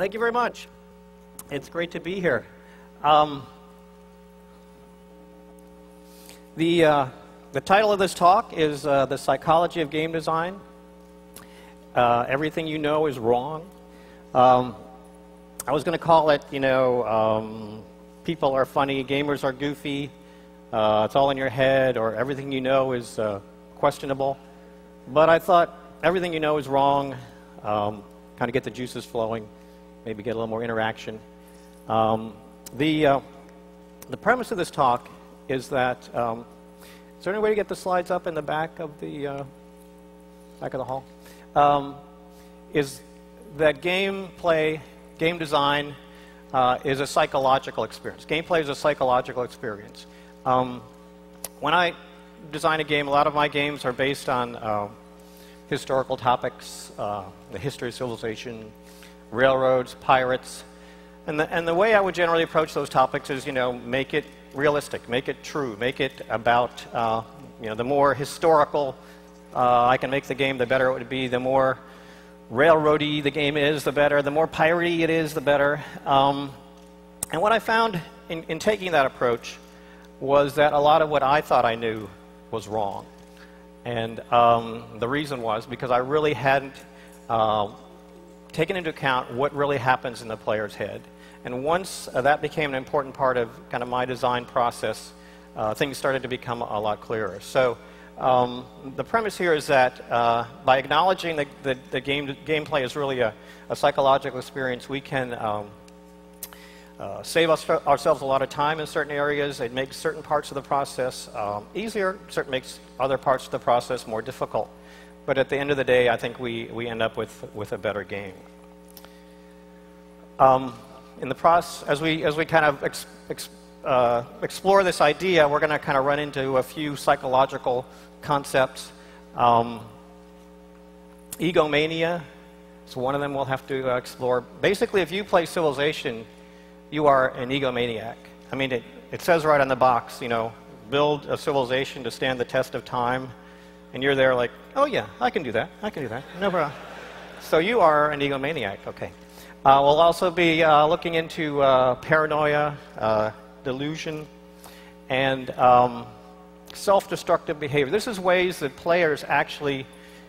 Thank you very much. It's great to be here. Um, the, uh, the title of this talk is uh, The Psychology of Game Design. Uh, everything you know is wrong. Um, I was going to call it, you know, um, people are funny, gamers are goofy, uh, it's all in your head, or everything you know is uh, questionable. But I thought everything you know is wrong. Um, kind of get the juices flowing, maybe get a little more interaction. Um, the, uh, the premise of this talk is that um, is there any way to get the slides up in the back of the uh, back of the hall? Um, is that gameplay, game design uh, is a psychological experience. Gameplay is a psychological experience. Um, when I design a game, a lot of my games are based on uh, historical topics, uh, the history of civilization, railroads, pirates. And the, and the way I would generally approach those topics is, you know, make it realistic, make it true, make it about, uh, you know, the more historical uh, I can make the game, the better it would be. The more railroady the game is, the better. The more piratey it is, the better. Um, and what I found in, in taking that approach was that a lot of what I thought I knew was wrong. And um, the reason was because I really hadn't uh, taken into account what really happens in the player's head. And once uh, that became an important part of kind of my design process, uh, things started to become a lot clearer. So um, the premise here is that uh, by acknowledging that the, the game, gameplay is really a, a psychological experience, we can um, uh, save us, ourselves a lot of time in certain areas. It makes certain parts of the process um, easier, certain makes other parts of the process more difficult. But at the end of the day, I think we, we end up with, with a better game. Um, in the process, as we, as we kind of ex, ex, uh, explore this idea, we're going to kind of run into a few psychological concepts. Um, egomania is one of them we'll have to uh, explore. Basically, if you play Civilization, you are an egomaniac. I mean, it, it says right on the box, you know, build a civilization to stand the test of time. And you're there like, oh, yeah, I can do that. I can do that. No problem. So you are an egomaniac. Okay. Uh, we'll also be uh, looking into uh, paranoia, uh, delusion, and um, self-destructive behavior. This is ways that players actually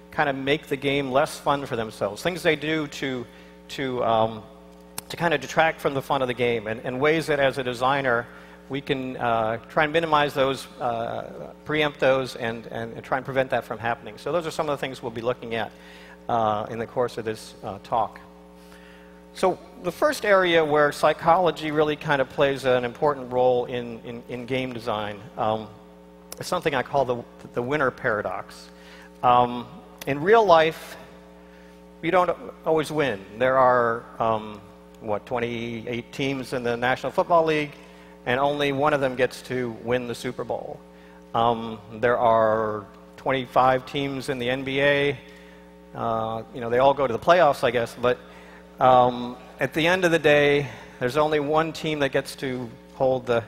kind of make the game less fun for themselves. Things they do to, to, um, to kind of detract from the fun of the game, and, and ways that as a designer we can uh, try and minimize those, uh, preempt those, and, and, and, try and prevent that from happening. So those are some of the things we'll be looking at uh, in the course of this uh, talk. So the first area where psychology really kind of plays an important role in, in, in game design um, is something I call the, the winner paradox. Um, in real life, you don't always win. There are, um, what, 28 teams in the National Football League, and only one of them gets to win the Super Bowl. Um, there are 25 teams in the NBA. Uh, you know, they all go to the playoffs, I guess, but um, at the end of the day, there's only one team that gets to hold the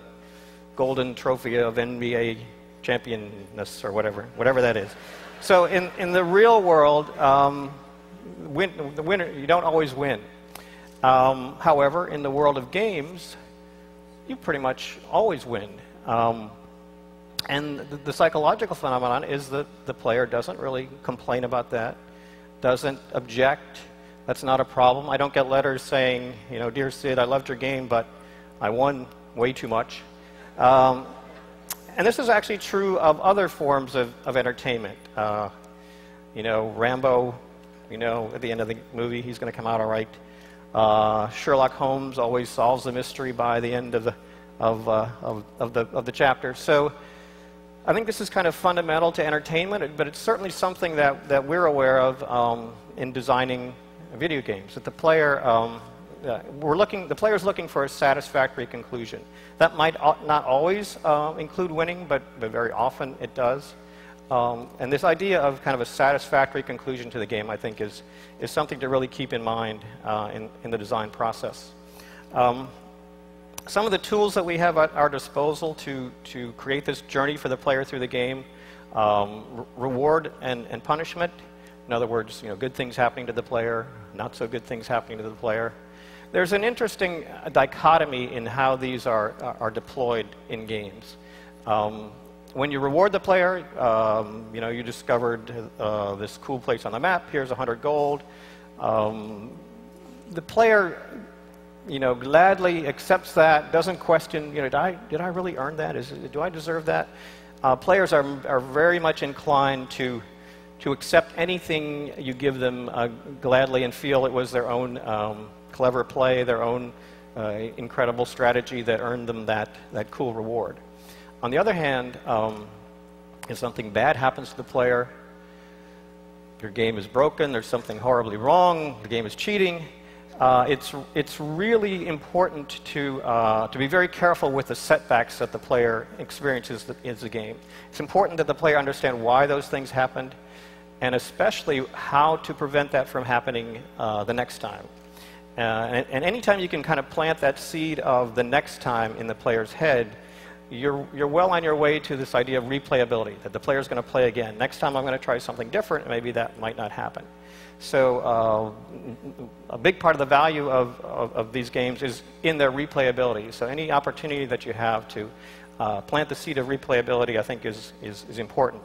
golden trophy of NBA championness or whatever, whatever that is. So in, in the real world, um, win, the winner, you don't always win. Um, however, in the world of games, you pretty much always win. Um, and the, the, psychological phenomenon is that the player doesn't really complain about that, doesn't object. That's not a problem. I don't get letters saying, you know, dear Sid, I loved your game, but I won way too much. Um, and this is actually true of other forms of, of entertainment. Uh, you know, Rambo, you know, at the end of the movie, he's going to come out all right. Uh, Sherlock Holmes always solves the mystery by the end of the, of, uh, of, of, the, of the chapter. So I think this is kind of fundamental to entertainment, but it's certainly something that, that we're aware of um, in designing video games. That the player um, uh, we're looking, the player's looking for a satisfactory conclusion. That might not always uh, include winning, but, but very often it does. Um, and this idea of kind of a satisfactory conclusion to the game, I think, is, is something to really keep in mind uh, in, in the design process. Um, some of the tools that we have at our disposal to, to create this journey for the player through the game um, re reward and, and punishment. In other words, you know, good things happening to the player, not so good things happening to the player. there's an interesting dichotomy in how these are, are deployed in games. Um, when you reward the player, um, you know, you discovered uh, this cool place on the map, here's 100 gold. Um, the player, you know, gladly accepts that, doesn't question, you know, did I, did I really earn that? Is, do I deserve that? Uh, players are, are very much inclined to, to accept anything you give them uh, gladly and feel it was their own um, clever play, their own uh, incredible strategy that earned them that, that cool reward. On the other hand, um, if something bad happens to the player, your game is broken, there's something horribly wrong, the game is cheating, uh, it's, it's really important to, uh, to be very careful with the setbacks that the player experiences in the game. It's important that the player understand why those things happened, and especially how to prevent that from happening uh, the next time. Uh, and, and anytime you can kind of plant that seed of the next time in the player's head, you're, you're well on your way to this idea of replayability, that the player's going to play again. Next time I'm going to try something different, maybe that might not happen. So uh, a big part of the value of, of, of, these games is in their replayability. So any opportunity that you have to uh, plant the seed of replayability, I think, is, is, is important.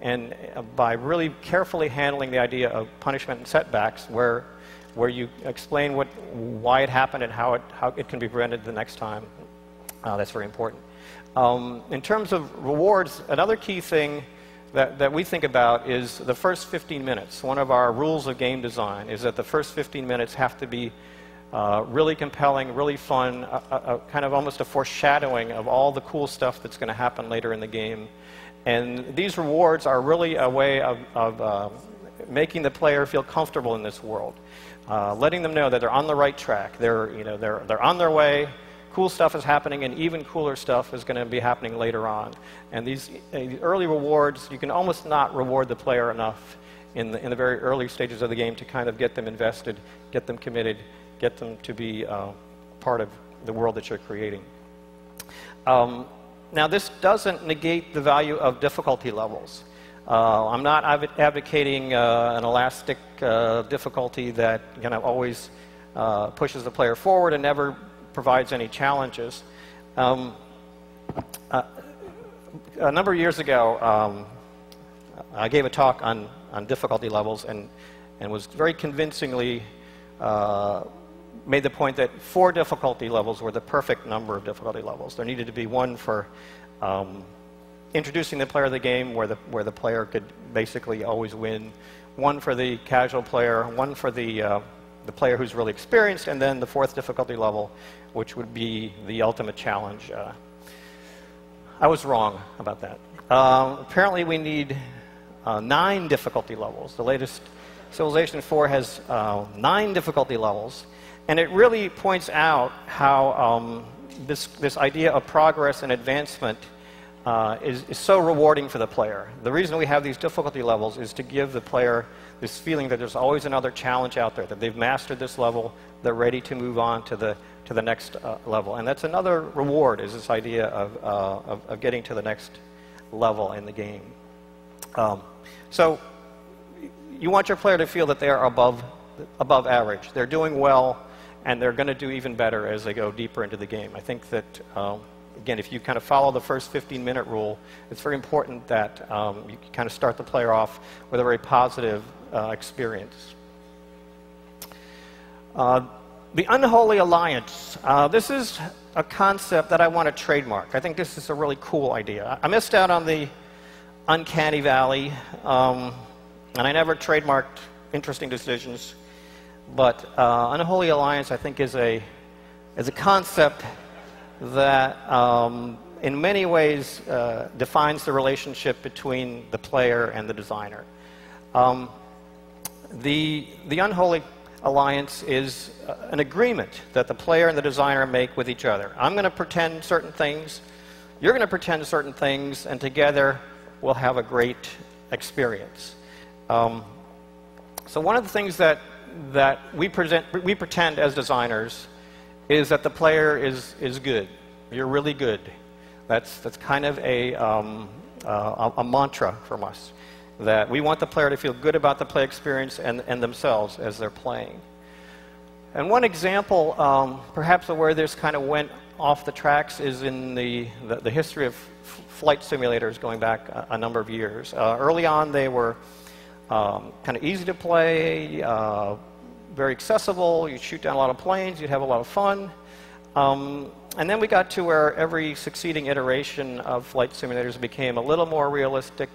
And uh, by really carefully handling the idea of punishment and setbacks, where, where you explain what, why it happened and how it, how it can be prevented the next time, uh, that's very important. Um, in terms of rewards, another key thing that, that we think about is the first 15 minutes. One of our rules of game design is that the first 15 minutes have to be uh, really compelling, really fun, a, a, a kind of almost a foreshadowing of all the cool stuff that's going to happen later in the game. And these rewards are really a way of, of uh, making the player feel comfortable in this world, uh, letting them know that they're on the right track. They're, you know, they're, they're on their way cool stuff is happening, and even cooler stuff is going to be happening later on. And these early rewards, you can almost not reward the player enough in the, in the very early stages of the game to kind of get them invested, get them committed, get them to be uh, part of the world that you're creating. Um, now, this doesn't negate the value of difficulty levels. Uh, I'm not advocating uh, an elastic uh, difficulty that you know, always uh, pushes the player forward and never provides any challenges. Um, uh, a number of years ago, um, I gave a talk on, on difficulty levels and, and was very convincingly uh, made the point that four difficulty levels were the perfect number of difficulty levels. There needed to be one for um, introducing the player to the game where the, where the player could basically always win, one for the casual player, one for the, uh, the player who's really experienced, and then the fourth difficulty level which would be the ultimate challenge. Uh, I was wrong about that. Uh, apparently, we need uh, nine difficulty levels. The latest Civilization 4 has uh, nine difficulty levels, and it really points out how um, this, this idea of progress and advancement uh, is, is so rewarding for the player. The reason we have these difficulty levels is to give the player this feeling that there's always another challenge out there, that they've mastered this level, they're ready to move on to the to the next uh, level. And that's another reward, is this idea of, uh, of, of, getting to the next level in the game. Um, so you want your player to feel that they are above, above average. They're doing well, and they're going to do even better as they go deeper into the game. I think that, um, again, if you kind of follow the first 15-minute rule, it's very important that um, you kind of start the player off with a very positive uh, experience. Uh, the unholy alliance. Uh, this is a concept that I want to trademark. I think this is a really cool idea. I missed out on the uncanny valley, um, and I never trademarked interesting decisions. But uh, unholy alliance, I think, is a is a concept that, um, in many ways, uh, defines the relationship between the player and the designer. Um, the the unholy alliance is uh, an agreement that the player and the designer make with each other. I'm going to pretend certain things, you're going to pretend certain things, and together we'll have a great experience. Um, so one of the things that, that we, present, we pretend as designers is that the player is, is good. You're really good. That's, that's kind of a, um, uh, a, mantra from us that we want the player to feel good about the play experience and, and themselves as they're playing. And one example, um, perhaps of where this kind of went off the tracks, is in the, the, the history of flight simulators going back a, a number of years. Uh, early on, they were um, kind of easy to play, uh, very accessible. You'd shoot down a lot of planes, you'd have a lot of fun. Um, and then we got to where every succeeding iteration of flight simulators became a little more realistic,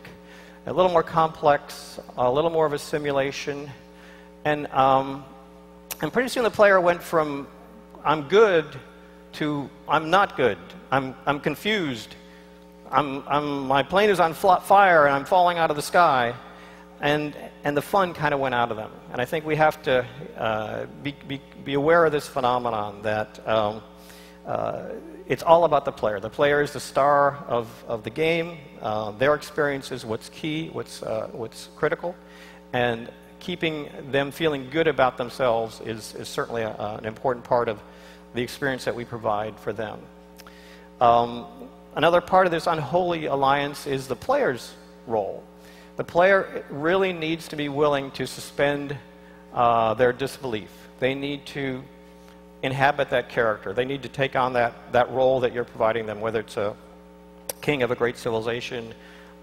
a little more complex, a little more of a simulation. And um, and pretty soon the player went from I'm good to I'm not good. I'm, I'm confused. I'm, I'm, my plane is on fire and I'm falling out of the sky. And, and the fun kind of went out of them. And I think we have to uh, be, be, be, aware of this phenomenon that um, uh, it's all about the player. The player is the star of, of the game. Uh, their experience is what's key, what's, uh, what's critical. And keeping them feeling good about themselves is, is certainly a, an important part of the experience that we provide for them. Um, another part of this unholy alliance is the player's role. The player really needs to be willing to suspend uh, their disbelief. They need to inhabit that character. They need to take on that, that role that you're providing them, whether it's a king of a great civilization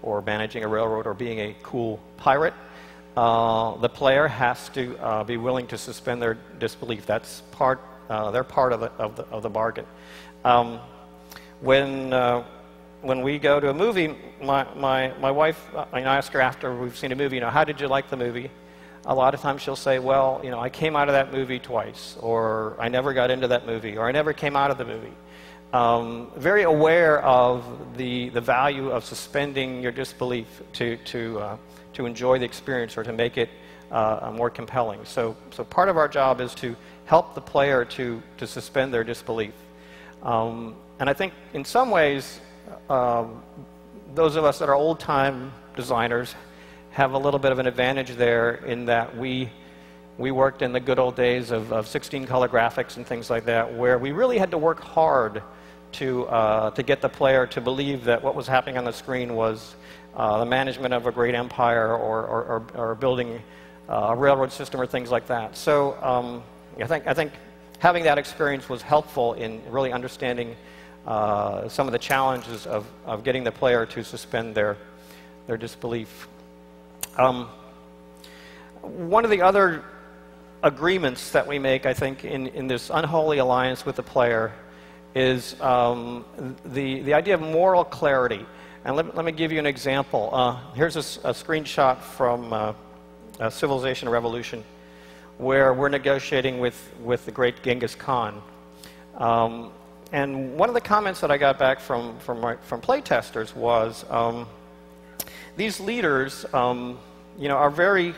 or managing a railroad or being a cool pirate uh, the player has to uh, be willing to suspend their disbelief. That's part, uh, they're part of the, of the, of the bargain. Um, when, uh, when we go to a movie, my, my, my wife, uh, I ask her after we've seen a movie, you know, how did you like the movie? A lot of times she'll say, well, you know, I came out of that movie twice, or I never got into that movie, or I never came out of the movie. Um, very aware of the, the value of suspending your disbelief to, to uh, to enjoy the experience or to make it uh, more compelling. So, so part of our job is to help the player to, to suspend their disbelief. Um, and I think in some ways, um, those of us that are old time designers have a little bit of an advantage there in that we, we worked in the good old days of, of 16 color graphics and things like that, where we really had to work hard to, uh, to get the player to believe that what was happening on the screen was uh, the management of a great empire or, or, or, or building uh, a railroad system or things like that. So um, I, think, I think having that experience was helpful in really understanding uh, some of the challenges of, of getting the player to suspend their, their disbelief. Um, one of the other agreements that we make, I think, in, in this unholy alliance with the player is um, the, the idea of moral clarity. And let, let me give you an example. Uh, here's a, a, screenshot from uh, Civilization Revolution where we're negotiating with, with the great Genghis Khan. Um, and one of the comments that I got back from, from, my, from playtesters was um, these leaders um, you know, are very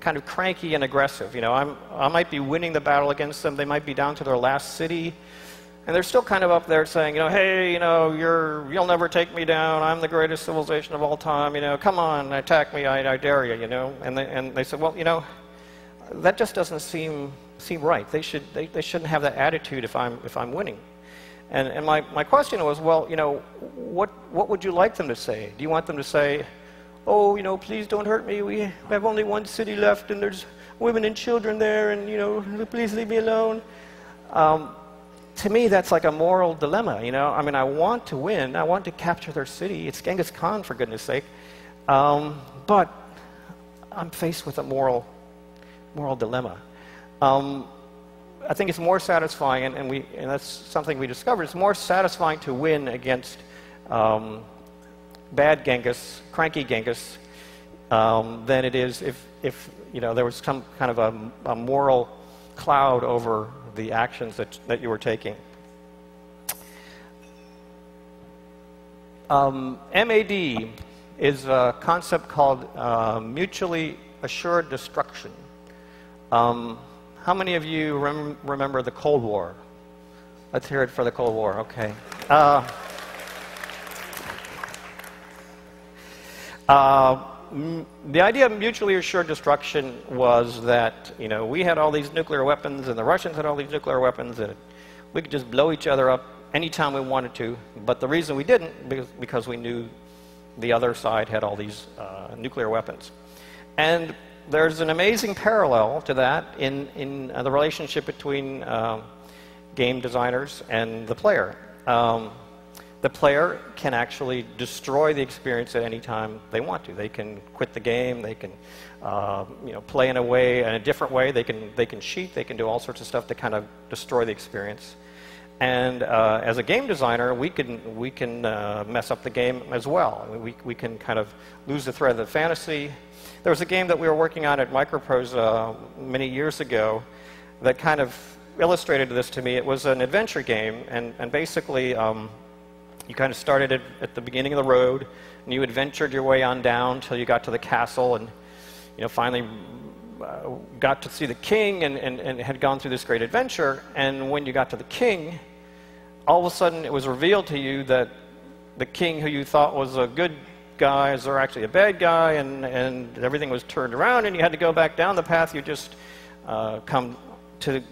kind of cranky and aggressive. You know, I'm, I might be winning the battle against them. They might be down to their last city. And they're still kind of up there saying, you know, hey, you know, you're, you'll never take me down. I'm the greatest civilization of all time. You know, come on, attack me. I, I dare you, you know. And they, and they said, well, you know, that just doesn't seem, seem right. They, should, they, they shouldn't have that attitude if I'm, if I'm winning. And, and my, my question was, well, you know, what, what would you like them to say? Do you want them to say, oh, you know, please don't hurt me. We have only one city left and there's women and children there and, you know, please leave me alone? Um, to me, that's like a moral dilemma, you know? I mean, I want to win. I want to capture their city. It's Genghis Khan, for goodness sake. Um, but I'm faced with a moral, moral dilemma. Um, I think it's more satisfying, and, and, we, and that's something we discovered, it's more satisfying to win against um, bad Genghis, cranky Genghis, um, than it is if, if you know, there was some kind of a, a moral cloud over the actions that, that you were taking. Um, MAD is a concept called uh, mutually assured destruction. Um, how many of you rem remember the Cold War? Let's hear it for the Cold War. Okay. Uh, uh, the idea of mutually assured destruction was that, you know, we had all these nuclear weapons and the Russians had all these nuclear weapons and we could just blow each other up anytime we wanted to. But the reason we didn't, because, because we knew the other side had all these uh, nuclear weapons. And there's an amazing parallel to that in, in uh, the relationship between um, game designers and the player. Um, the player can actually destroy the experience at any time they want to. They can quit the game. They can, uh, you know, play in a way, in a different way. They can, they can cheat. They can do all sorts of stuff to kind of destroy the experience. And uh, as a game designer, we can, we can uh, mess up the game as well. We, we can kind of lose the thread of the fantasy. There was a game that we were working on at Microprose uh, many years ago that kind of illustrated this to me. It was an adventure game, and, and basically, um, you kind of started at, at, the beginning of the road, and you adventured your way on down until you got to the castle, and you know, finally uh, got to see the king and, and, and had gone through this great adventure. And when you got to the king, all of a sudden it was revealed to you that the king who you thought was a good guy is actually a bad guy, and, and everything was turned around, and you had to go back down the path you just uh, come to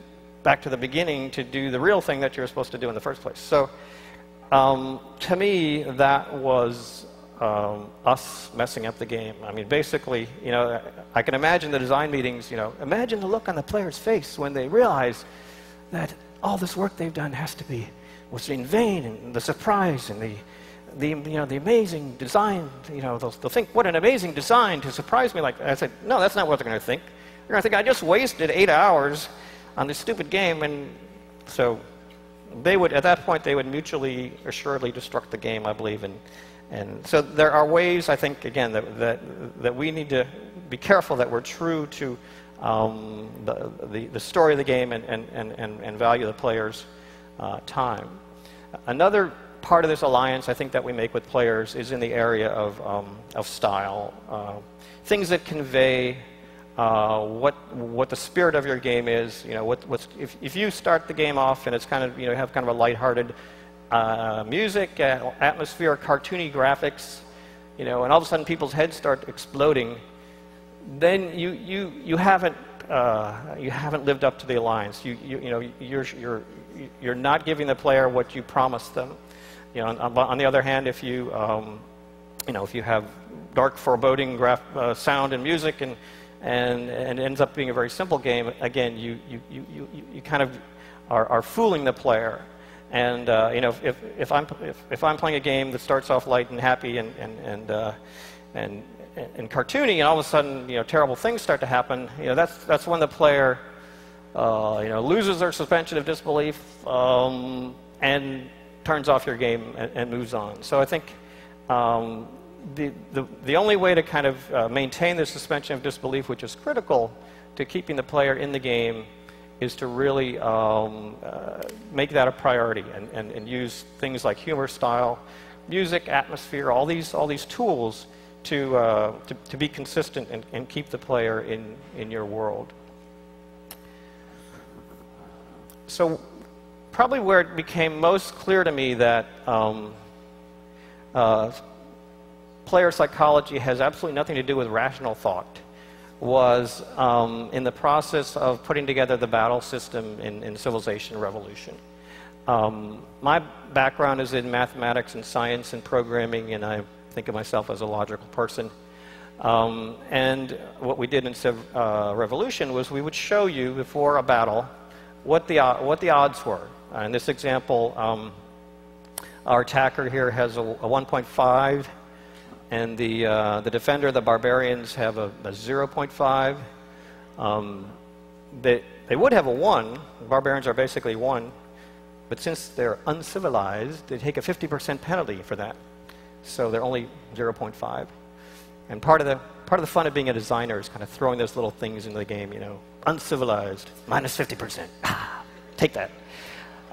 back to the beginning to do the real thing that you were supposed to do in the first place. So, um, to me, that was um, us messing up the game. I mean, basically, you know, I can imagine the design meetings. You know, imagine the look on the player's face when they realize that all this work they've done has to be was in vain, and the surprise and the, the, you know, the amazing design, you know, they'll, they'll think, what an amazing design to surprise me like that. I said, no, that's not what they're going to think. They're going to think, I just wasted eight hours on this stupid game, and so they would, at that point, they would mutually assuredly destruct the game, I believe. And, and so there are ways, I think, again, that, that, that we need to be careful that we're true to um, the, the, the, story of the game and, and, and, and value the players' uh, time. Another part of this alliance I think that we make with players is in the area of, um, of style. Uh, things that convey uh, what, what the spirit of your game is. You know, what, what's, if, if you start the game off and it's kind of, you know, have kind of a lighthearted uh, music, atmosphere, cartoony graphics, you know, and all of a sudden people's heads start exploding, then you, you, you haven't uh, you haven't lived up to the alliance. You, you, you know, you're, you're, you're not giving the player what you promised them. You know, on, on the other hand, if you, um, you know, if you have dark, foreboding graph, uh, sound and music and, and, and it ends up being a very simple game, again, you, you, you, you, you kind of are, are fooling the player. And, uh, you know, if, if, I'm, if, if I'm playing a game that starts off light and happy and, and, and, uh, and, and cartoony, and all of a sudden, you know, terrible things start to happen, you know, that's, that's when the player uh, you know, loses their suspension of disbelief um, and turns off your game and, and moves on. So I think um, the, the, the only way to kind of uh, maintain the suspension of disbelief, which is critical to keeping the player in the game, is to really um, uh, make that a priority and, and, and use things like humor style, music, atmosphere, all these, all these tools to, uh, to, to, be consistent and, and keep the player in, in your world so probably where it became most clear to me that um, uh, player psychology has absolutely nothing to do with rational thought was um, in the process of putting together the battle system in, in Civilization Revolution. Um, my background is in mathematics and science and programming, and I think of myself as a logical person. Um, and what we did in Civ uh, Revolution was we would show you before a battle what the, what the odds were. Uh, in this example, um, our attacker here has a, a 1.5, and the, uh, the defender, the barbarians, have a, a 0.5. Um, they, they would have a 1. The barbarians are basically 1. But since they're uncivilized, they take a 50% penalty for that. So they're only 0.5. And part of the part of the fun of being a designer is kind of throwing those little things into the game, you know, uncivilized, minus 50%. Ah, take that.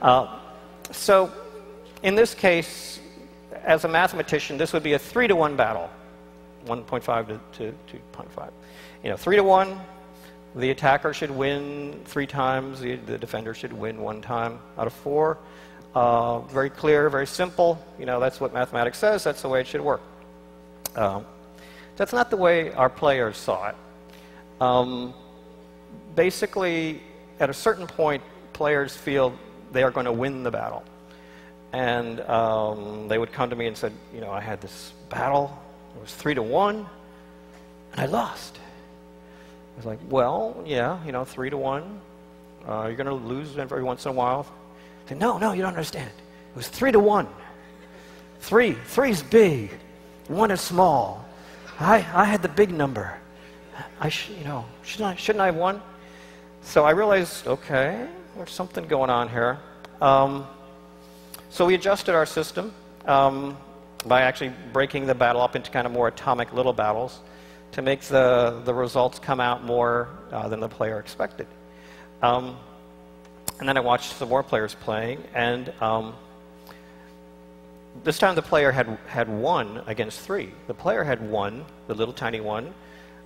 Uh, so in this case, as a mathematician, this would be a 3 to 1 battle 1.5 to, to 2.5. You know, 3 to 1, the attacker should win three times, the, the defender should win one time out of four. Uh, very clear, very simple. You know, that's what mathematics says, that's the way it should work. Um, that's not the way our players saw it. Um, basically, at a certain point, players feel they are going to win the battle. And um, they would come to me and said, you know, I had this battle. It was three to one, and I lost. I was like, well, yeah, you know, three to one. Uh, you're going to lose every once in a while. I said, no, no, you don't understand. It was three to one. Three, three's big. One is small. I, I had the big number. I sh- you know, shouldn't I, shouldn't I have won? So I realized, okay, there's something going on here. Um, so we adjusted our system um, by actually breaking the battle up into kind of more atomic little battles to make the, the results come out more uh, than the player expected. Um, and then I watched some more players playing, and um, this time the player had, had one against three. The player had one, the little tiny one,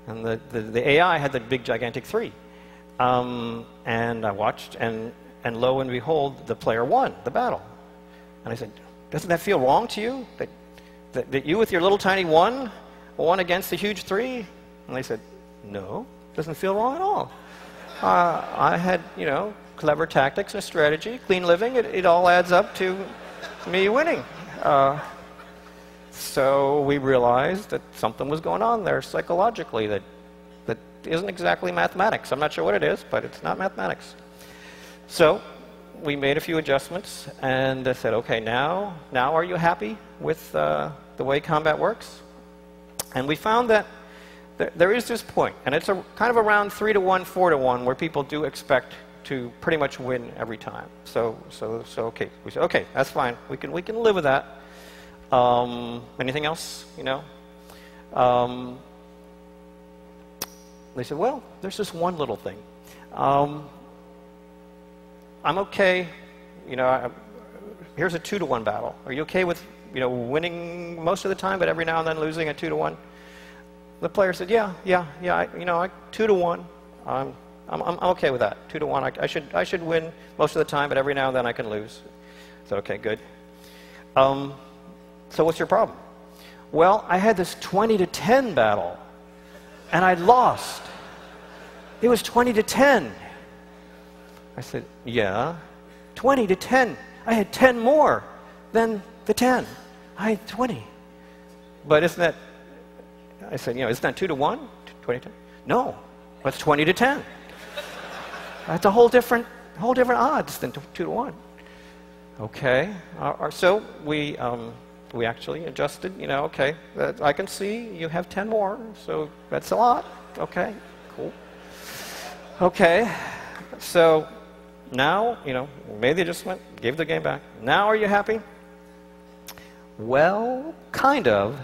and the, the, the AI had the big gigantic three. Um, and I watched, and, and lo and behold, the player won the battle. And I said, Doesn't that feel wrong to you? That, that, that you with your little tiny one won against the huge three? And they said, No, doesn't feel wrong at all. Uh, I had, you know, clever tactics and strategy, clean living. It, it all adds up to me winning. Uh, so we realized that something was going on there psychologically that, that isn't exactly mathematics. I'm not sure what it is, but it's not mathematics. So we made a few adjustments and I said, okay, now, now are you happy with uh, the way combat works? And we found that there is this point, and it's a, kind of around 3 to 1, 4 to 1, where people do expect to pretty much win every time. So, so, so okay. We said, okay, that's fine. We can, we can live with that. Um, anything else, you know? Um, they said, well, there's this one little thing. Um, I'm okay, you know, I, here's a two to one battle. Are you okay with, you know, winning most of the time, but every now and then losing a two to one? The player said, yeah, yeah, yeah, I, you know, I, two to one. I'm, I'm, I'm okay with that. Two to one. I, I, should, I should win most of the time, but every now and then I can lose. I said, okay, good. Um, so what's your problem? Well, I had this 20 to 10 battle, and I lost. It was 20 to 10. I said, Yeah, 20 to 10. I had 10 more than the 10. I had 20. But isn't that, I said, you know, isn't that 2 to 1? 20 to 10? No, that's 20 to 10. That's a whole different, whole different odds than 2 to 1. Okay, uh, so we, um, we actually adjusted, you know, okay, I can see you have 10 more, so that's a lot. Okay, cool. Okay, so now, you know, made the adjustment, gave the game back. Now are you happy? Well, kind of.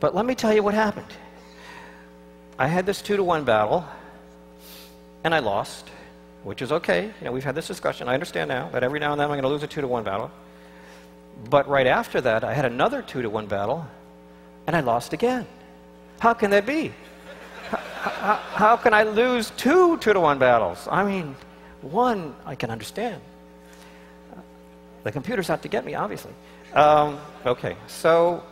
But let me tell you what happened. I had this two to one battle, and I lost, which is okay. You know, we've had this discussion. I understand now that every now and then I'm going to lose a two to one battle. But right after that, I had another two to one battle, and I lost again. How can that be? how, how, can I lose two two to one battles? I mean, one, I can understand. The computer's out to get me, obviously. Um, okay, so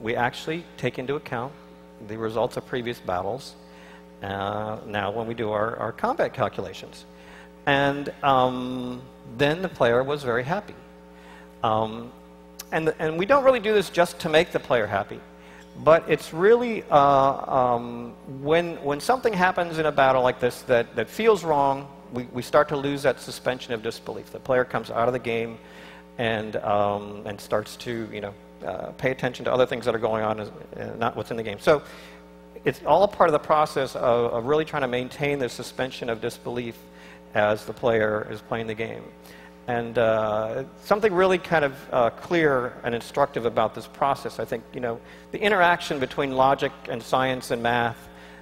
we actually take into account the results of previous battles uh, now when we do our, our combat calculations. And um, then the player was very happy. Um, and, and we don't really do this just to make the player happy, but it's really uh, um, when, when something happens in a battle like this that, that feels wrong, we, we start to lose that suspension of disbelief. The player comes out of the game and, um, and starts to, you know, uh, pay attention to other things that are going on, uh, not what's in the game. So it's all a part of the process of, of really trying to maintain the suspension of disbelief as the player is playing the game. And uh, something really kind of uh, clear and instructive about this process, I think, you know, the interaction between logic and science and math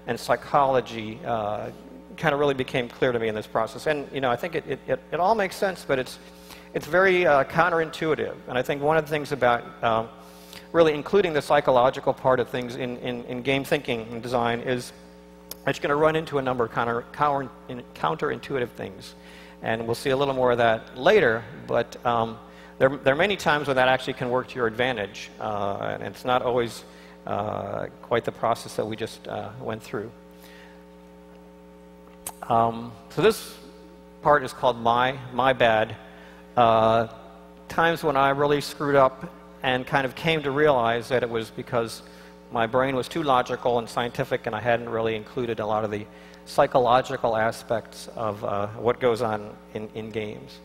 and psychology uh, kind of really became clear to me in this process. And, you know, I think it, it, it, it all makes sense, but it's, it's very uh, counterintuitive. And I think one of the things about um, really including the psychological part of things in, in, in game thinking and design is it's going to run into a number of counter, counter, counterintuitive things. And we'll see a little more of that later, but um, there, there are many times when that actually can work to your advantage. Uh, and it's not always uh, quite the process that we just uh, went through. Um, so this part is called my, my bad. Uh, times when I really screwed up and kind of came to realize that it was because my brain was too logical and scientific, and I hadn't really included a lot of the psychological aspects of uh, what goes on in, in games.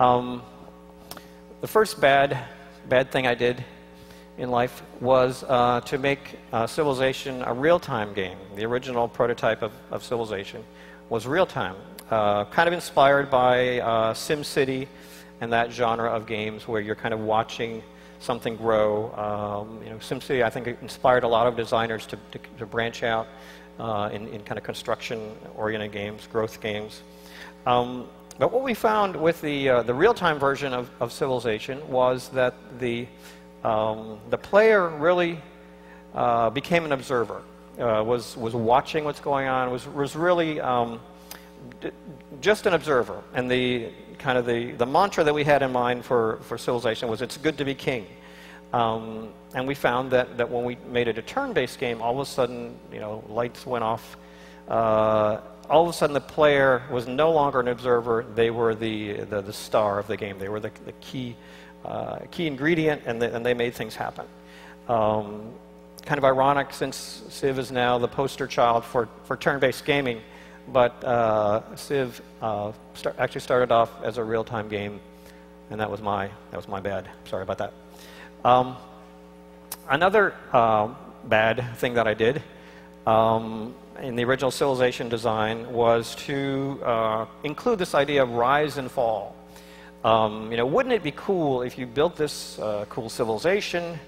Um, the first bad, bad thing I did in life was uh, to make uh, Civilization a real-time game. The original prototype of, of Civilization was real-time, uh, kind of inspired by uh, SimCity and that genre of games where you're kind of watching something grow. Um, you know, SimCity, I think, inspired a lot of designers to, to, to branch out uh, in, in, kind of construction-oriented games, growth games. Um, but what we found with the, uh, the real-time version of, of Civilization was that the um, the player really uh, became an observer, uh, was, was watching what's going on, was, was really um, just an observer. And the kind of the, the mantra that we had in mind for, for civilization was it's good to be king. Um, and we found that, that when we made it a turn-based game, all of a sudden, you know, lights went off. Uh, all of a sudden, the player was no longer an observer. They were the, the, the star of the game. They were the, the key uh, key ingredient, and, the, and, they made things happen. Um, kind of ironic since Civ is now the poster child for, for turn-based gaming, but uh, Civ uh, start, actually started off as a real-time game, and that was my that was my bad. Sorry about that. Um, another uh, bad thing that I did um, in the original Civilization design was to uh, include this idea of rise and fall. Um, you know, wouldn't it be cool if you built this uh, cool civilization,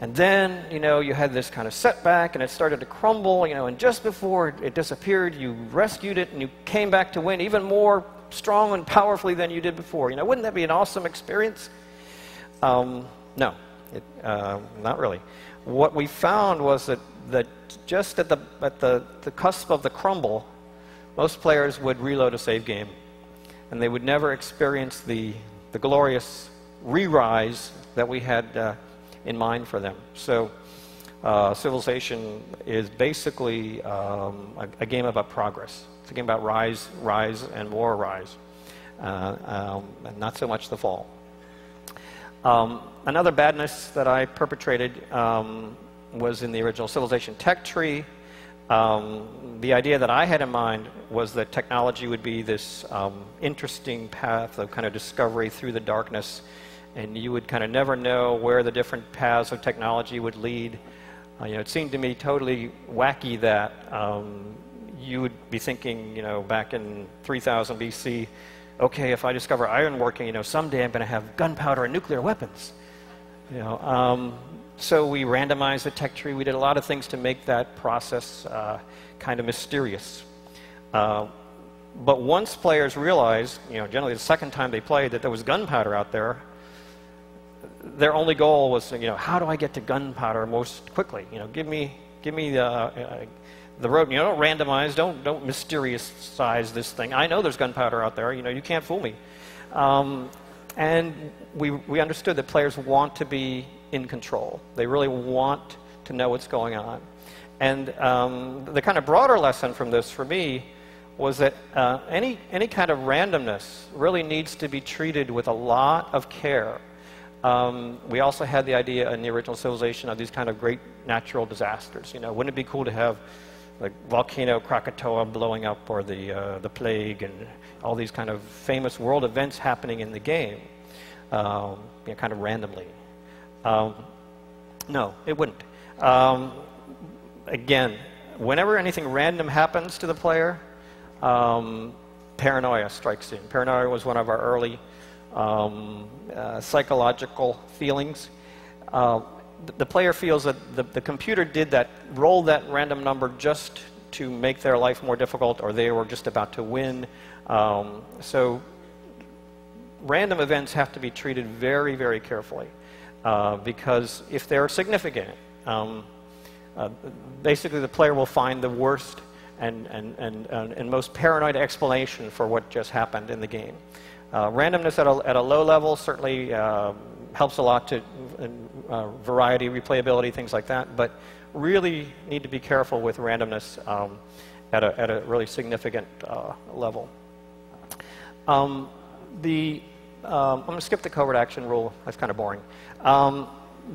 and then, you know, you had this kind of setback, and it started to crumble, you know, and just before it disappeared, you rescued it, and you came back to win even more strong and powerfully than you did before. You know, wouldn't that be an awesome experience? Um, no, it, uh, not really. What we found was that, that just at, the, at the, the cusp of the crumble, most players would reload a save game and they would never experience the, the glorious re-rise that we had uh, in mind for them. So uh, Civilization is basically um, a, a, game about progress. It's a game about rise, rise, and more rise, uh, um, and not so much the fall. Um, another badness that I perpetrated um, was in the original Civilization tech tree. Um, the idea that I had in mind was that technology would be this um, interesting path of kind of discovery through the darkness, and you would kind of never know where the different paths of technology would lead. Uh, you know, it seemed to me totally wacky that um, you would be thinking, you know, back in 3000 BC, okay, if I discover ironworking, you know, someday I'm going to have gunpowder and nuclear weapons. You know, um, so we randomized the tech tree. We did a lot of things to make that process uh, kind of mysterious. Uh, but once players realized, you know, generally the second time they played, that there was gunpowder out there, their only goal was, you know, how do I get to gunpowder most quickly? You know, give me, give me the, uh, the road. You know, don't randomize, don't, don't mysterious size this thing. I know there's gunpowder out there. You know, you can't fool me. Um, and we, we understood that players want to be in control. They really want to know what's going on. And um, the kind of broader lesson from this for me was that uh, any, any kind of randomness really needs to be treated with a lot of care. Um, we also had the idea in the original civilization of these kind of great natural disasters. You know, wouldn't it be cool to have like volcano Krakatoa blowing up or the, uh, the plague and all these kind of famous world events happening in the game, um, you know, kind of randomly. Um, no, it wouldn't. Um, again, whenever anything random happens to the player, um, paranoia strikes in. Paranoia was one of our early um, uh, psychological feelings. Uh, the, player feels that the, the computer did that, rolled that random number just to make their life more difficult, or they were just about to win. Um, so random events have to be treated very, very carefully. Uh, because if they're significant, um, uh, basically the player will find the worst and, and, and, and, most paranoid explanation for what just happened in the game. Uh, randomness at a, at a low level certainly uh, helps a lot to uh, variety, replayability, things like that, but really need to be careful with randomness um, at, a, at a really significant level. Um, the, um, I'm going to skip the covert action rule. That's kind of boring. Um,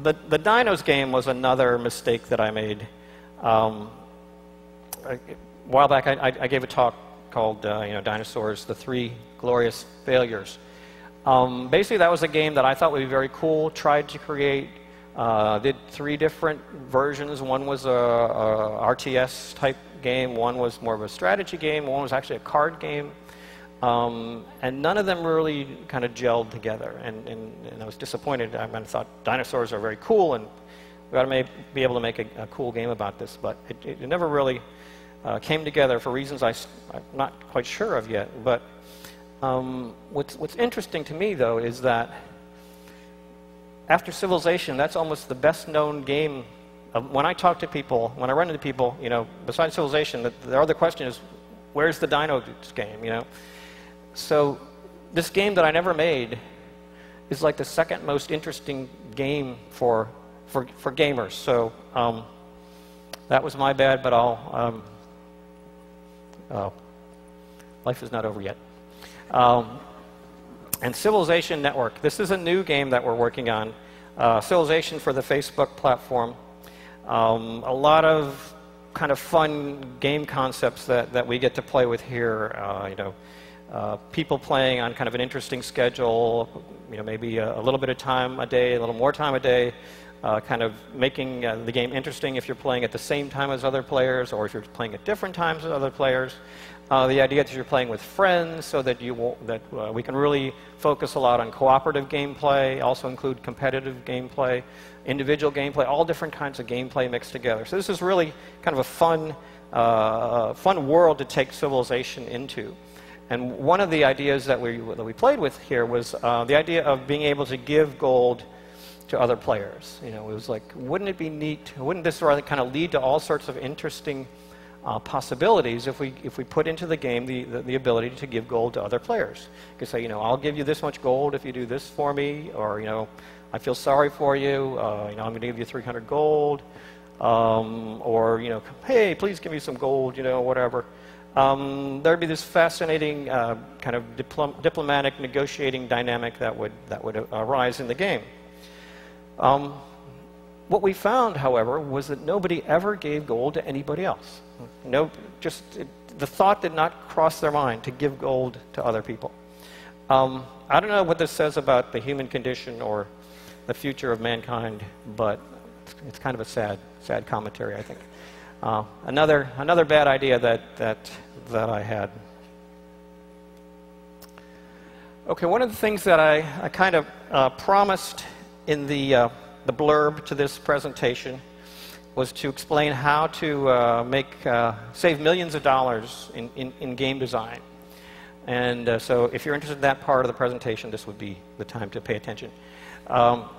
the, the Dinos game was another mistake that I made. Um, a while back, I, I, gave a talk called uh, you know, Dinosaurs, The Three Glorious Failures. Um, basically, that was a game that I thought would be very cool, tried to create, uh, did three different versions. One was a, a RTS type game, one was more of a strategy game, one was actually a card game. Um, and none of them really kind of gelled together. And, and, and I was disappointed. I, mean, thought dinosaurs are very cool, and we ought to be able to make a, a, cool game about this. But it, it never really uh, came together for reasons I, am not quite sure of yet. But um, what's, what's interesting to me, though, is that after Civilization, that's almost the best known game. Of, when I talk to people, when I run into people, you know, besides Civilization, the, the other question is, where's the Dino game, you know? So this game that I never made is like the second most interesting game for, for, for gamers. So um, that was my bad, but I'll, um, oh, life is not over yet. Um, and Civilization Network. This is a new game that we're working on. Uh, Civilization for the Facebook platform. Um, a lot of kind of fun game concepts that, that we get to play with here. Uh, you know, uh, people playing on kind of an interesting schedule, you know, maybe a, a, little bit of time a day, a little more time a day, uh, kind of making uh, the game interesting if you're playing at the same time as other players or if you're playing at different times as other players. Uh, the idea that you're playing with friends so that, you that uh, we can really focus a lot on cooperative gameplay, also include competitive gameplay, individual gameplay, all different kinds of gameplay mixed together. So this is really kind of a fun, fun world to take civilization into. And one of the ideas that we, that we played with here was uh, the idea of being able to give gold to other players. You know, it was like, wouldn't it be neat? Wouldn't this kind of lead to all sorts of interesting uh, possibilities if we, if we put into the game the, the, the, ability to give gold to other players? You could say, you know, I'll give you this much gold if you do this for me, or, you know, I feel sorry for you, uh, you know, I'm going to give you 300 gold, um, or, you know, hey, please give me some gold, you know, whatever um, there'd be this fascinating uh, kind of diplom diplomatic negotiating dynamic that would, that would arise in the game. Um, what we found, however, was that nobody ever gave gold to anybody else. No, just it, the thought did not cross their mind to give gold to other people. Um, I don't know what this says about the human condition or the future of mankind, but it's, kind of a sad, sad commentary, I think. Uh, another, another bad idea that, that, that I had. Okay, one of the things that I, I kind of uh, promised in the, uh, the blurb to this presentation was to explain how to uh, make, uh, save millions of dollars in, in, in game design. And uh, so if you're interested in that part of the presentation, this would be the time to pay attention. Um,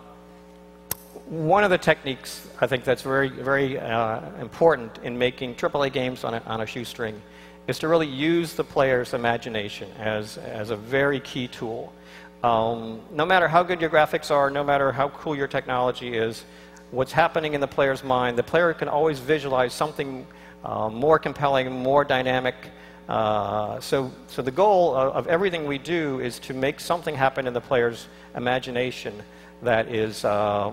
one of the techniques I think that's very, very uh, important in making AAA games on a, on a shoestring is to really use the player's imagination as, as a very key tool. Um, no matter how good your graphics are, no matter how cool your technology is, what's happening in the player's mind, the player can always visualize something uh, more compelling, more dynamic. Uh, so, so the goal of, of, everything we do is to make something happen in the player's imagination that is uh,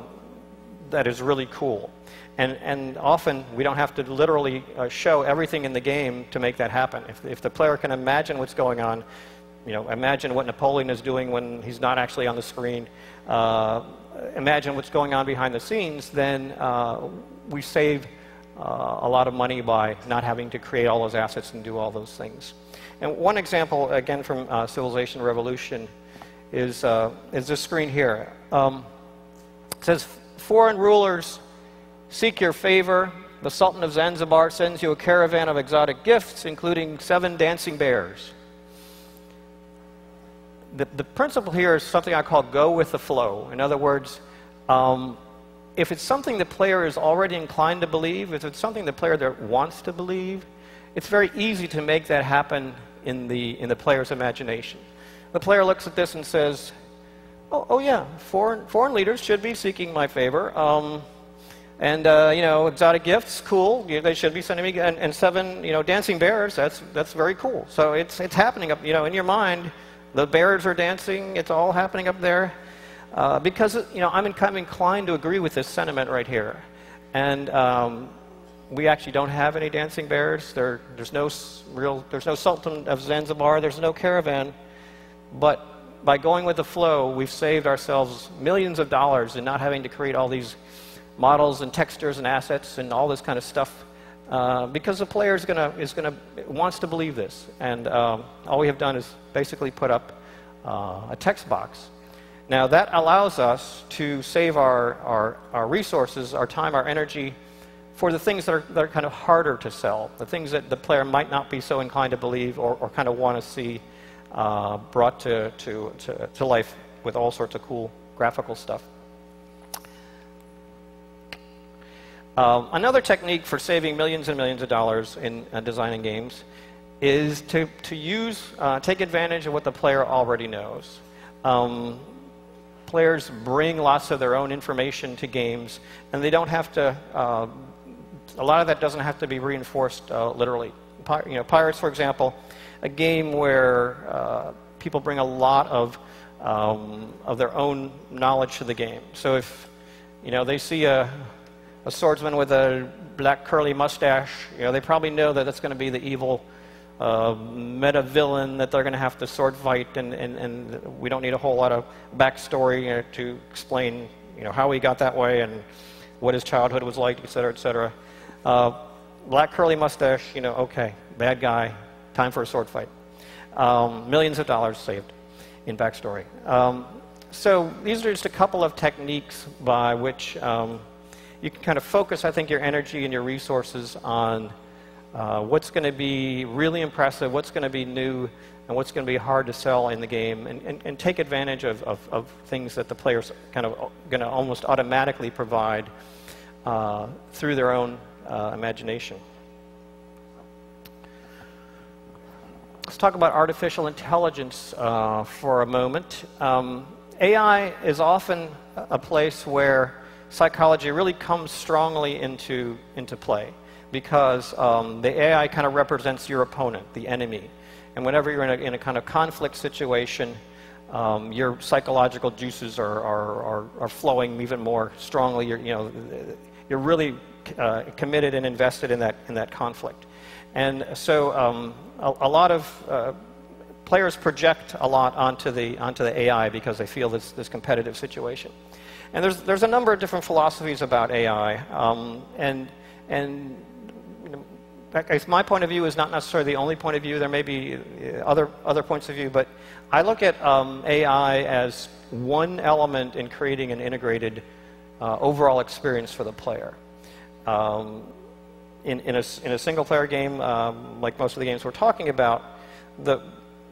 that is really cool. And, and often we don't have to literally uh, show everything in the game to make that happen. If, if the player can imagine what's going on, you know, imagine what Napoleon is doing when he's not actually on the screen, uh, imagine what's going on behind the scenes, then uh, we save uh, a lot of money by not having to create all those assets and do all those things. And one example, again from uh, Civilization Revolution, is, uh, is this screen here. Um, it says foreign rulers seek your favor. The Sultan of Zanzibar sends you a caravan of exotic gifts, including seven dancing bears. The, the principle here is something I call go with the flow. In other words, um, if it's something the player is already inclined to believe, if it's something the player wants to believe, it's very easy to make that happen in the, in the player's imagination. The player looks at this and says, Oh, oh yeah, foreign, foreign leaders should be seeking my favor. Um, and, uh, you know, exotic gifts, cool. They should be sending me, and, and, seven, you know, dancing bears, that's, that's very cool. So it's, it's happening you know, in your mind, the bears are dancing, it's all happening up there. Uh, because you know, I'm, in, I'm, inclined to agree with this sentiment right here. And um, we actually don't have any dancing bears. There, there's no real, there's no Sultan of Zanzibar. There's no caravan. But by going with the flow, we've saved ourselves millions of dollars in not having to create all these models and textures and assets and all this kind of stuff uh, because the player is going is gonna, wants to believe this. And um, all we have done is basically put up uh, a text box. Now, that allows us to save our, our, our resources, our time, our energy for the things that are, that are kind of harder to sell, the things that the player might not be so inclined to believe or, or kind of want to see uh, brought to, to, to, to life with all sorts of cool graphical stuff. Um, another technique for saving millions and millions of dollars in uh, designing games is to, to use, uh, take advantage of what the player already knows. Um, players bring lots of their own information to games, and they don't have to, uh, a lot of that doesn't have to be reinforced uh, literally. Pir you know, Pirates, for example, a game where uh, people bring a lot of, um, of their own knowledge to the game. So if you know, they see a, a swordsman with a black curly mustache, you know, they probably know that that's going to be the evil uh, meta villain that they're going to have to sword fight, and, and, and we don't need a whole lot of backstory you know, to explain you know, how he got that way and what his childhood was like, et cetera, et cetera. Uh, black curly mustache, you know, okay, bad guy, Time for a sword fight. Um, millions of dollars saved in backstory. Um, so these are just a couple of techniques by which um, you can kind of focus, I think, your energy and your resources on uh, what's going to be really impressive, what's going to be new, and what's going to be hard to sell in the game, and, and, and take advantage of, of, of, things that the players kind of going to almost automatically provide uh, through their own uh, imagination. Let's talk about artificial intelligence uh, for a moment. Um, AI is often a place where psychology really comes strongly into, into play because um, the AI kind of represents your opponent, the enemy. And whenever you're in a, in a kind of conflict situation, um, your psychological juices are, are, are, are, flowing even more strongly. You're, you know, you're really uh, committed and invested in that, in that conflict. And so um, a, a, lot of uh, players project a lot onto the, onto the AI because they feel this, this competitive situation. And there's, there's a number of different philosophies about AI. Um, and and you know, my point of view is not necessarily the only point of view. There may be uh, other, other points of view. But I look at um, AI as one element in creating an integrated uh, overall experience for the player. Um, in, in, a, in a single player game, um, like most of the games we're talking about, the,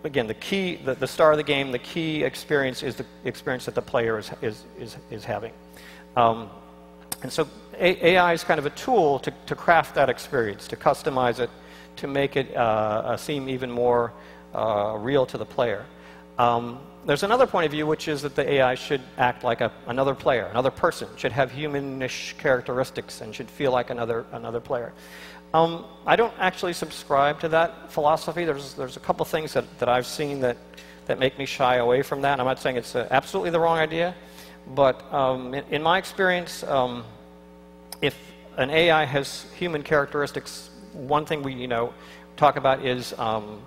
again, the key, the, the star of the game, the key experience is the experience that the player is, is, is, is having. Um, and so AI is kind of a tool to, to craft that experience, to customize it, to make it uh, seem even more uh, real to the player. Um, there's another point of view, which is that the AI should act like a, another player, another person, should have humanish characteristics and should feel like another, another player. Um, I don't actually subscribe to that philosophy. There's, there's a couple things that, that I've seen that, that make me shy away from that. I'm not saying it's uh, absolutely the wrong idea, but um, in, in, my experience, um, if an AI has human characteristics, one thing we you know, talk about is um,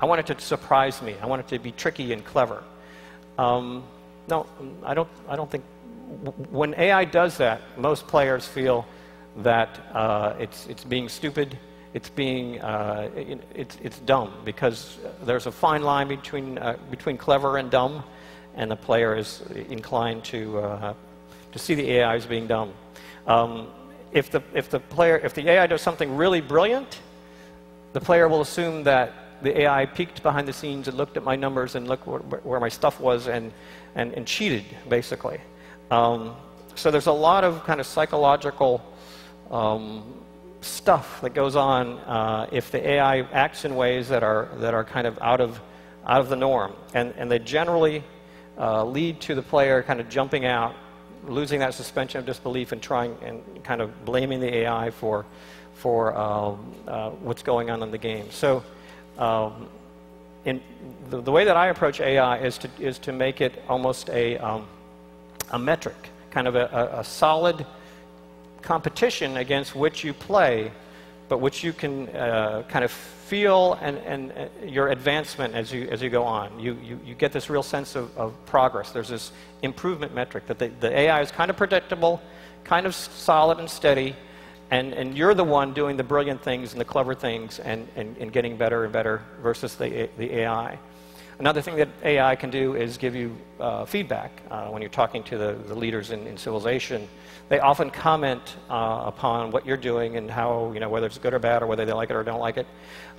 I want it to surprise me. I want it to be tricky and clever. Um, no, I don't, I don't think. When AI does that, most players feel that uh, it's, it's being stupid, it's being uh, it, it's, it's dumb because there's a fine line between, uh, between clever and dumb, and the player is inclined to, uh, to see the AI as being dumb. Um, if, the, if, the player, if the AI does something really brilliant, the player will assume that the AI peeked behind the scenes and looked at my numbers and looked where, where my stuff was and, and, and cheated, basically. Um, so there's a lot of kind of psychological um, stuff that goes on uh, if the AI acts in ways that are, that are kind of out of, out of the norm. And, and they generally uh, lead to the player kind of jumping out, losing that suspension of disbelief and trying and kind of blaming the AI for, for um, uh, what's going on in the game. So um, in the, the, way that I approach AI is to, is to make it almost a, um, a metric, kind of a, a, a solid competition against which you play, but which you can uh, kind of feel and, and uh, your advancement as you, as you go on. You, you, you get this real sense of, of progress. There's this improvement metric that the, the AI is kind of predictable, kind of solid and steady, and, and you're the one doing the brilliant things and the clever things and, and, and getting better and better versus the, the AI. Another thing that AI can do is give you uh, feedback uh, when you're talking to the, the leaders in, in civilization. They often comment uh, upon what you're doing and how, you know, whether it's good or bad or whether they like it or don't like it.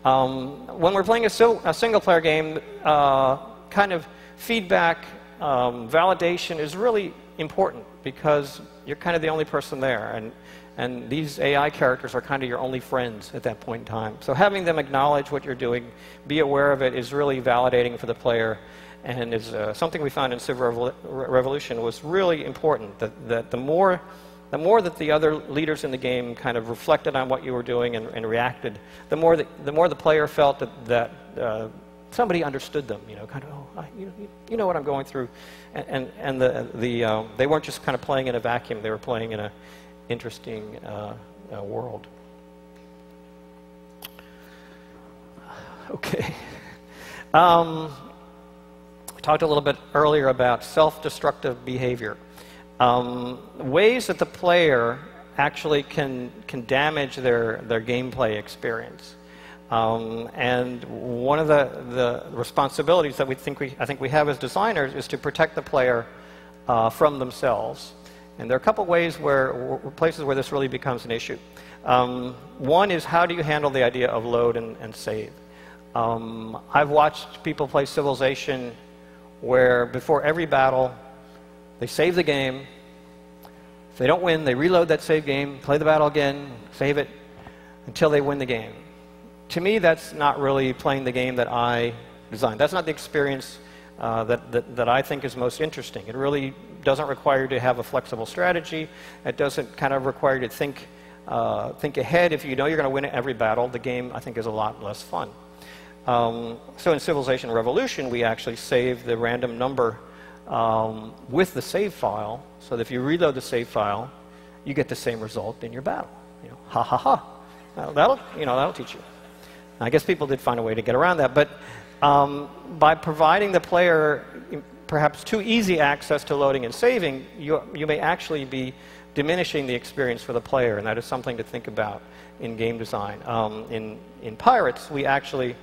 Um, when we're playing a, a single player game, uh, kind of feedback, um, validation is really important because you're kind of the only person there. And and these AI characters are kind of your only friends at that point in time. So having them acknowledge what you're doing, be aware of it, is really validating for the player and is uh, something we found in Civil Revol Revolution was really important. That, that the, more, the more that the other leaders in the game kind of reflected on what you were doing and, and reacted, the more, that, the more the player felt that, that uh, somebody understood them, you know, kind of, oh, I, you, you, know what I'm going through. And, and, and the, the, uh, they weren't just kind of playing in a vacuum, they were playing in a, interesting uh, uh, world. Okay. Um, talked a little bit earlier about self destructive behavior. Um, ways that the player actually can, can damage their, their gameplay experience. Um, and one of the, the responsibilities that we think we, I think we have as designers is to protect the player uh, from themselves. And there are a couple ways where, places where this really becomes an issue. Um, one is how do you handle the idea of load and, and save? Um, I've watched people play Civilization where before every battle, they save the game. If they don't win, they reload that save game, play the battle again, save it until they win the game. To me, that's not really playing the game that I designed. That's not the experience uh, that, that, that I think is most interesting. It really doesn't require you to have a flexible strategy. It doesn't kind of require you to think, uh, think ahead. If you know you're going to win every battle, the game, I think, is a lot less fun. Um, so in Civilization Revolution, we actually save the random number um, with the save file, so that if you reload the save file, you get the same result in your battle. You know, ha ha ha. That'll, you know, that'll teach you. I guess people did find a way to get around that, but um, by providing the player perhaps too easy access to loading and saving, you, you may actually be diminishing the experience for the player, and that is something to think about in game design. Um, in, in Pirates, we actually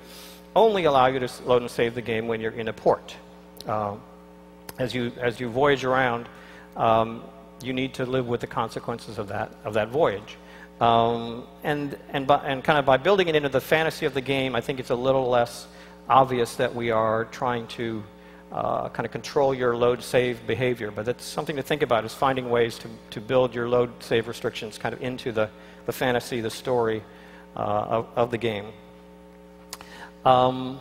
only allow you to load and save the game when you're in a port. Uh, as, you, as you voyage around, um, you need to live with the consequences of that, of that voyage. Um, and, and, by, and kind of by building it into the fantasy of the game, I think it's a little less obvious that we are trying to uh, kind of control your load save behavior. But that's something to think about is finding ways to, to build your load save restrictions kind of into the, the fantasy, the story uh, of, of the game. Um,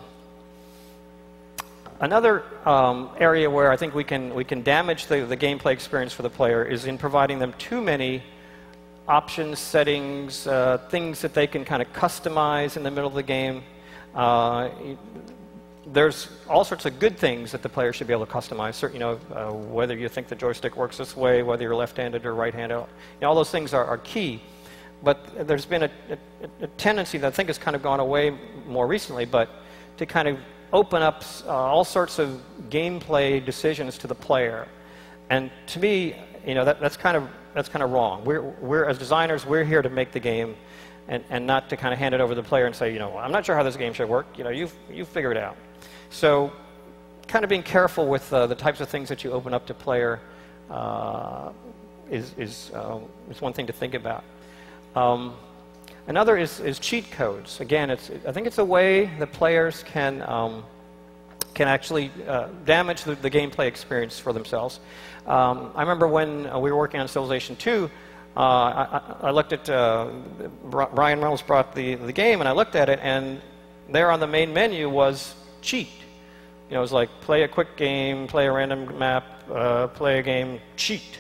another um, area where I think we can, we can damage the, the gameplay experience for the player is in providing them too many options, settings, uh, things that they can kind of customize in the middle of the game. Uh, there's all sorts of good things that the player should be able to customize. You know, uh, whether you think the joystick works this way, whether you're left-handed or right-handed, you know, all those things are, are key. But there's been a, a, a, tendency that I think has kind of gone away more recently, but to kind of open up uh, all sorts of gameplay decisions to the player. And to me, you know, that, that's kind of that's kind of wrong. We're, we're as designers, we're here to make the game, and, and not to kind of hand it over to the player and say, you know, I'm not sure how this game should work. You know, you you figure it out. So, kind of being careful with uh, the types of things that you open up to player uh, is, is, uh, is one thing to think about. Um, another is, is cheat codes. Again, it's, I think it's a way that players can, um, can actually uh, damage the, the, gameplay experience for themselves. Um, I remember when uh, we were working on Civilization 2, uh, I, I, looked at uh, Brian Reynolds brought the, the game, and I looked at it, and there on the main menu was cheat. You know, it was like play a quick game, play a random map, uh, play a game, cheat.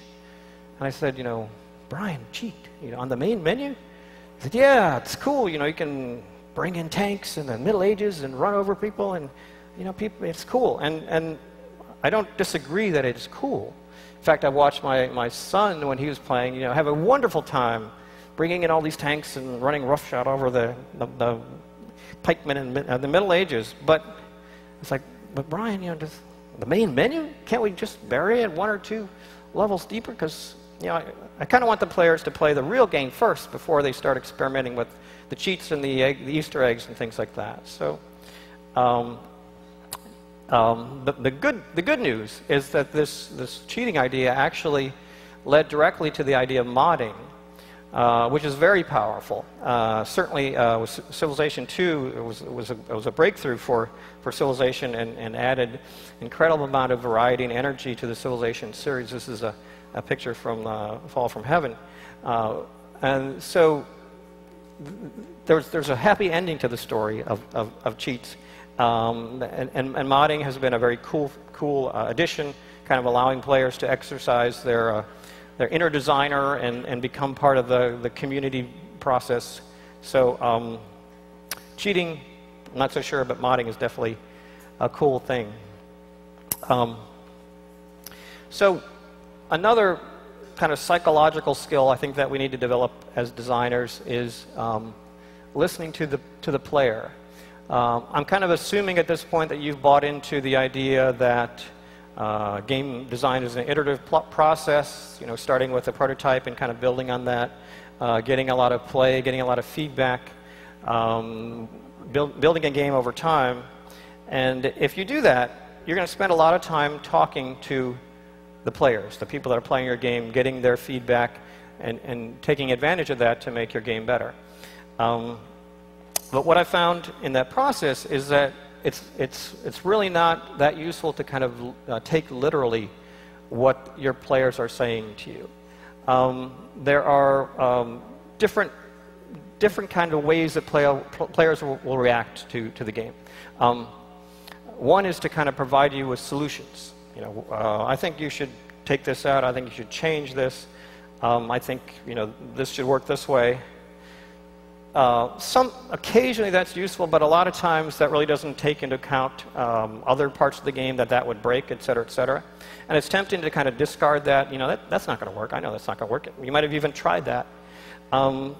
And I said, you know, Brian, cheat. You know, on the main menu. He said, yeah, it's cool. You know, you can bring in tanks in the Middle Ages and run over people, and you know, people, it's cool. And and I don't disagree that it's cool. In fact, I watched my, my son when he was playing, you know, have a wonderful time bringing in all these tanks and running roughshod over the, the, the pikemen in uh, the Middle Ages. But it's like, but Brian, you know, just the main menu, can't we just bury it one or two levels deeper? Because, you know, I, I kind of want the players to play the real game first before they start experimenting with the cheats and the, egg, the Easter eggs and things like that. So, um, um, the, the, good, the good news is that this, this cheating idea actually led directly to the idea of modding, uh, which is very powerful. Uh, certainly, uh, with Civilization 2, it was, it was, a, it was a breakthrough for, for Civilization and, and added incredible amount of variety and energy to the Civilization series. This is a, a picture from uh, Fall from Heaven. Uh, and so there's, there's a happy ending to the story of, of, of cheats. Um, and, and, and, modding has been a very cool, cool uh, addition, kind of allowing players to exercise their, uh, their inner designer and, and become part of the, the community process. So um, cheating, I'm not so sure, but modding is definitely a cool thing. Um, so another kind of psychological skill I think that we need to develop as designers is um, listening to the, to the player. Um, I'm kind of assuming at this point that you've bought into the idea that uh, game design is an iterative process, you know, starting with a prototype and kind of building on that, uh, getting a lot of play, getting a lot of feedback, um, build, building a game over time. And if you do that, you're going to spend a lot of time talking to the players, the people that are playing your game, getting their feedback and, and taking advantage of that to make your game better. Um, but what I found in that process is that it's, it's, it's really not that useful to kind of uh, take literally what your players are saying to you. Um, there are um, different, different kind of ways that play, players will, will, react to, to the game. Um, one is to kind of provide you with solutions. You know, uh, I think you should take this out. I think you should change this. Um, I think you know this should work this way. Uh, some occasionally that's useful, but a lot of times that really doesn't take into account um, other parts of the game that that would break, et cetera, et cetera. And it's tempting to kind of discard that. You know, that, that's not going to work. I know that's not going to work. You might have even tried that. Um,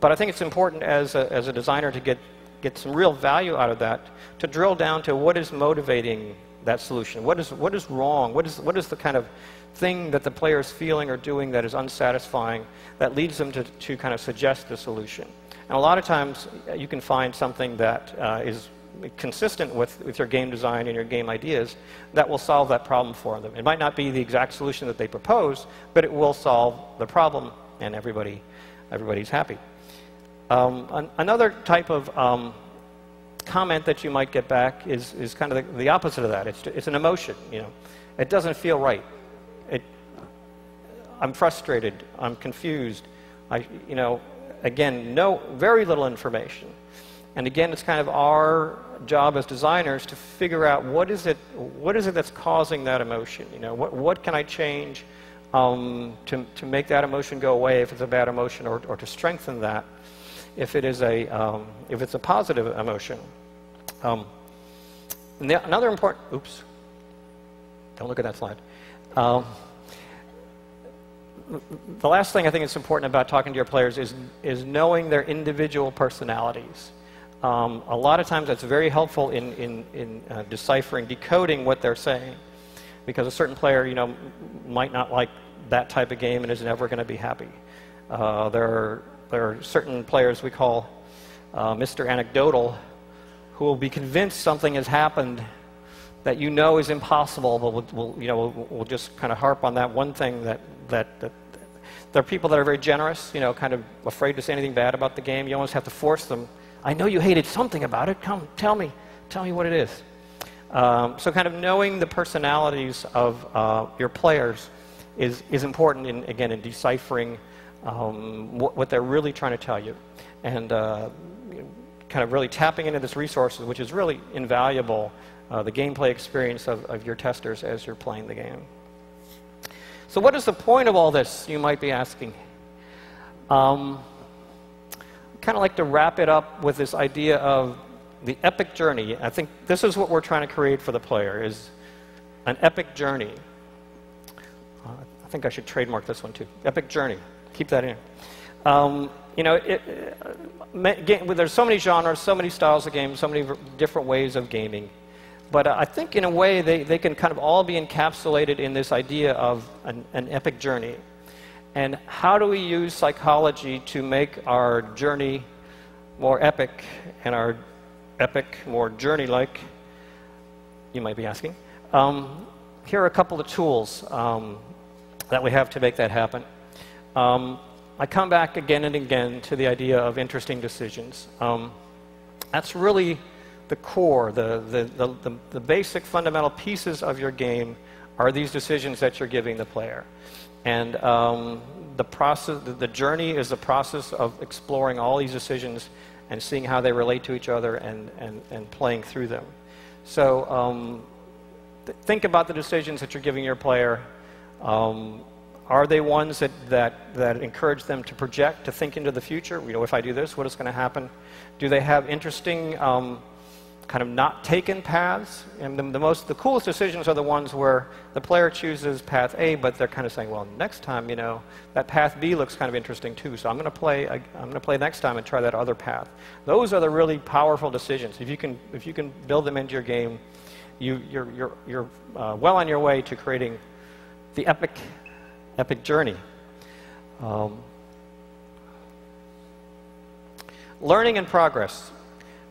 but I think it's important as a, as a designer to get get some real value out of that to drill down to what is motivating that solution. What is what is wrong? What is what is the kind of thing that the player is feeling or doing that is unsatisfying that leads them to, to kind of suggest the solution? And a lot of times you can find something that uh, is consistent with, with your game design and your game ideas that will solve that problem for them. It might not be the exact solution that they propose, but it will solve the problem and everybody, everybody's happy. Um, an, another type of um, comment that you might get back is, is kind of the, the opposite of that. It's, it's an emotion, you know. It doesn't feel right. It, I'm frustrated. I'm confused. I, you know, again, no, very little information. And again, it's kind of our job as designers to figure out what is it, what is it that's causing that emotion? You know, what, what can I change um, to, to make that emotion go away if it's a bad emotion or, or to strengthen that if it is a, um, if it's a positive emotion. Um, the, another important, oops, don't look at that slide. Um, the last thing I think is important about talking to your players is, is knowing their individual personalities. Um, a lot of times that's very helpful in, in, in uh, deciphering, decoding what they're saying. Because a certain player, you know, might not like that type of game and is never going to be happy. Uh, there, are, there are certain players we call uh, Mr. Anecdotal who will be convinced something has happened that you know is impossible, but we'll, we'll you know, we'll, we'll, just kind of harp on that one thing that, that, that there are people that are very generous, you know, kind of afraid to say anything bad about the game. You almost have to force them. I know you hated something about it. Come, tell me. Tell me what it is. Um, so, kind of knowing the personalities of uh, your players is, is important, in, again, in deciphering um, what, what, they're really trying to tell you. And uh, kind of really tapping into this resources, which is really invaluable uh, the gameplay experience of, of your testers as you're playing the game. So, what is the point of all this, you might be asking? Um, kind of like to wrap it up with this idea of the epic journey. I think this is what we're trying to create for the player is an epic journey. Uh, I think I should trademark this one too. Epic Journey. Keep that in. Um, you know, it, uh, game, there's so many genres, so many styles of games, so many different ways of gaming. But uh, I think, in a way, they, they can kind of all be encapsulated in this idea of an, an epic journey. And how do we use psychology to make our journey more epic and our epic more journey like? You might be asking. Um, here are a couple of tools um, that we have to make that happen. Um, I come back again and again to the idea of interesting decisions. Um, that's really the core, the, the, the, the, basic fundamental pieces of your game are these decisions that you're giving the player. And um, the process, the journey is the process of exploring all these decisions and seeing how they relate to each other and, and, and playing through them. So um, th think about the decisions that you're giving your player. Um, are they ones that, that, that encourage them to project, to think into the future? You know, if I do this, what is going to happen? Do they have interesting um, kind of not taken paths. And the, the, most, the coolest decisions are the ones where the player chooses path A, but they're kind of saying, well, next time, you know, that path B looks kind of interesting too. So I'm going to play, I'm going to play next time and try that other path. Those are the really powerful decisions. If you can, if you can build them into your game, you, you're, you're, you're uh, well on your way to creating the epic, epic journey. Um, learning and progress.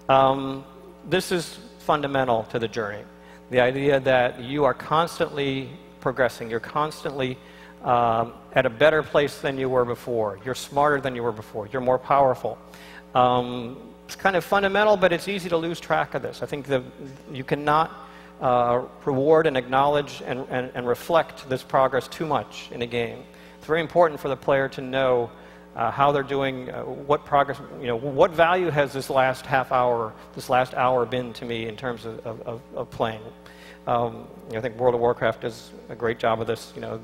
Um, this is fundamental to the journey. The idea that you are constantly progressing, you're constantly um, at a better place than you were before, you're smarter than you were before, you're more powerful. Um, it's kind of fundamental, but it's easy to lose track of this. I think that you cannot uh, reward and acknowledge and, and, and reflect this progress too much in a game. It's very important for the player to know uh, how they're doing, uh, what progress, you know, what value has this last half hour, this last hour been to me in terms of, of, of playing. Um, you know, I think World of Warcraft does a great job of this. You know,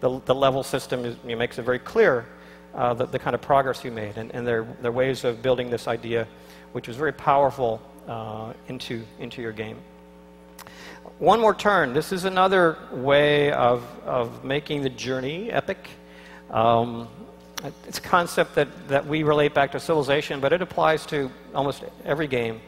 the, the level system is, you know, makes it very clear uh, the, the kind of progress you made and, and their, their ways of building this idea, which was very powerful uh, into, into your game. One more turn. This is another way of, of making the journey epic. Um, it's a concept that, that we relate back to civilization, but it applies to almost every game.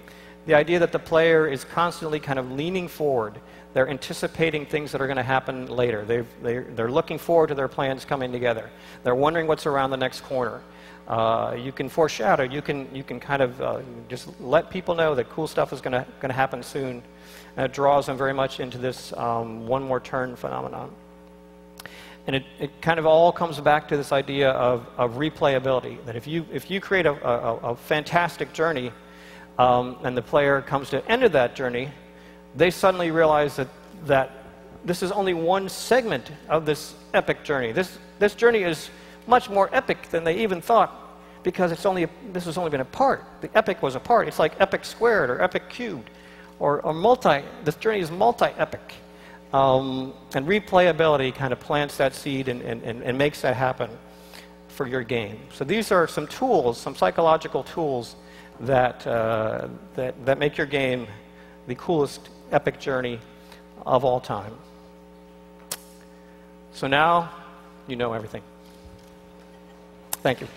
The idea that the player is constantly kind of leaning forward. They're anticipating things that are going to happen later. they they're, they're looking forward to their plans coming together. They're wondering what's around the next corner. Uh, you can foreshadow. You can, you can kind of uh, just let people know that cool stuff is going to happen soon. And it draws them very much into this um, one more turn phenomenon. And it, it kind of all comes back to this idea of, of replayability. That if you, if you create a, a, a fantastic journey um, and the player comes to the end of that journey, they suddenly realize that, that this is only one segment of this epic journey. This, this journey is much more epic than they even thought because it's only, this has only been a part. The epic was a part. It's like epic squared or epic cubed or, or multi. This journey is multi epic. Um, and replayability kind of plants that seed and, and, and, makes that happen for your game. So these are some tools, some psychological tools that, uh, that, that make your game the coolest epic journey of all time. So now you know everything. Thank you.